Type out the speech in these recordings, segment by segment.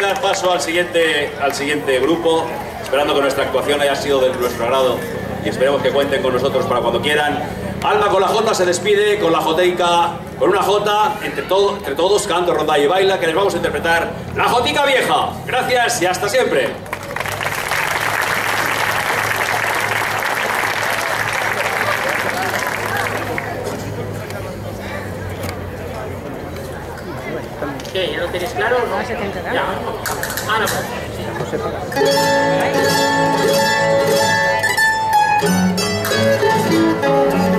dar paso al siguiente, al siguiente grupo, esperando que nuestra actuación haya sido de nuestro agrado y esperemos que cuenten con nosotros para cuando quieran. Alma con la J se despide, con la Joteca, con una J, entre, todo, entre todos, canto, ronda y baila, que les vamos a interpretar la Jotica Vieja. Gracias y hasta siempre. ¿Qué? ¿Ya lo tenéis claro? No, se Ya. Ah, no. Hay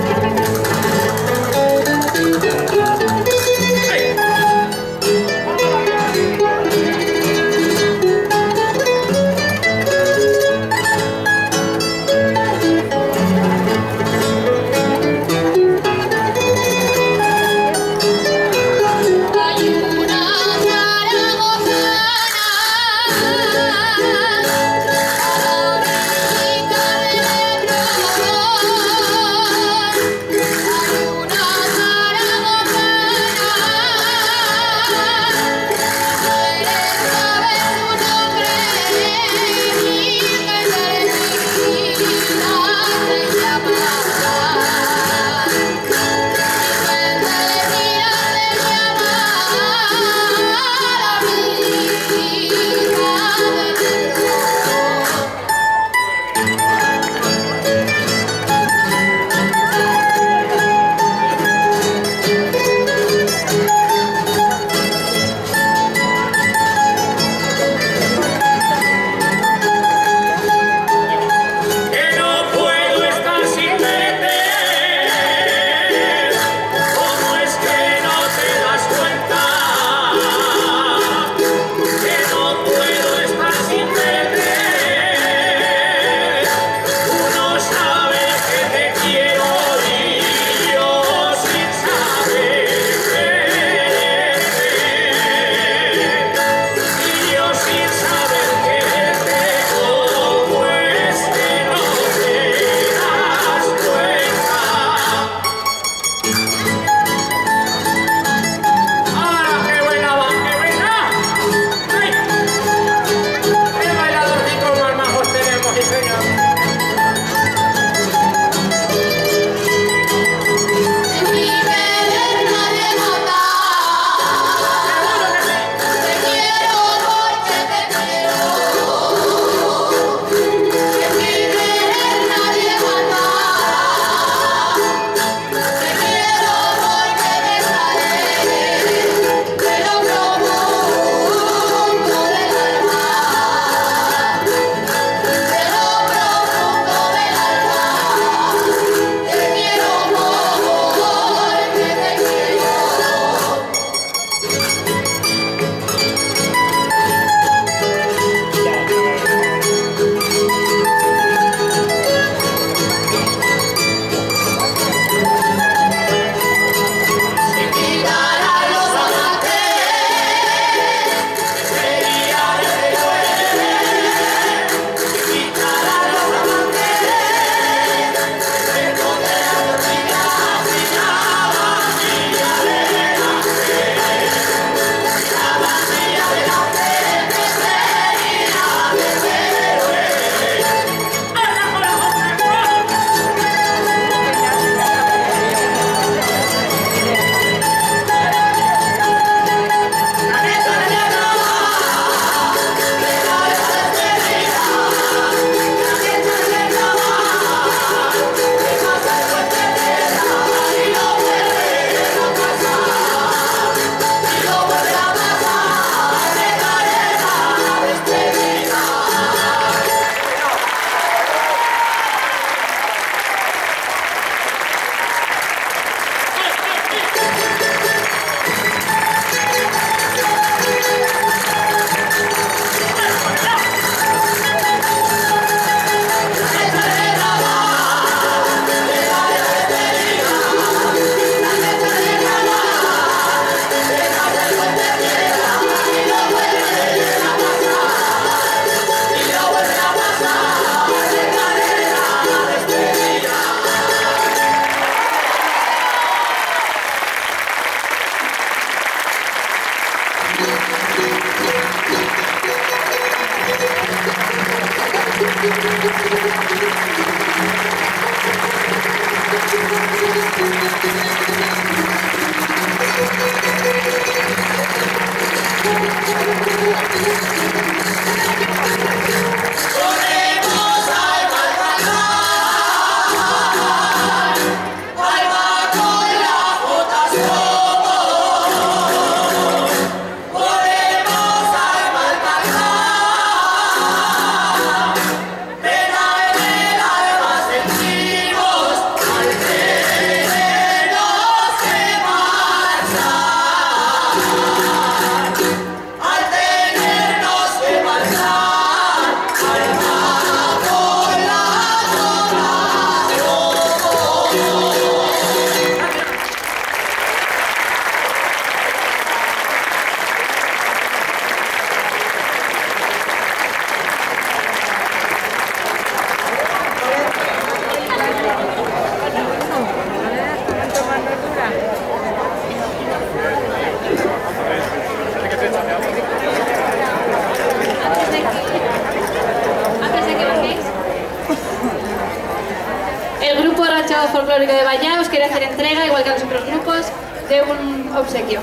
Folclórico de Bahía os quiere hacer entrega, igual que a los otros grupos, de un obsequio.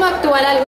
El